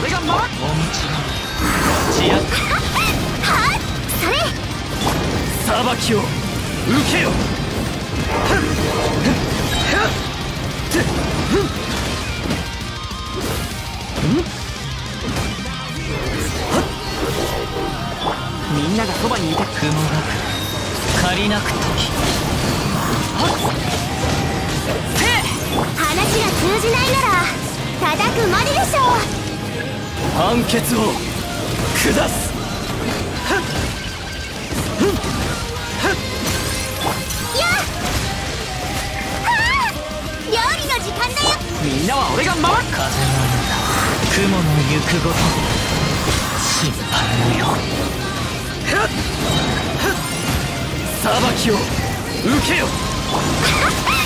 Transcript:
俺が回っ。お道ちやはっそれ裁きを受けよみんながそばにいて雲が借りなく時話が通じないなら叩くまででしょう判決を下す。やっはあ料理の時間だよ。みんなは俺が回る風の雲の行くごと。審判無用。裁きを受けよ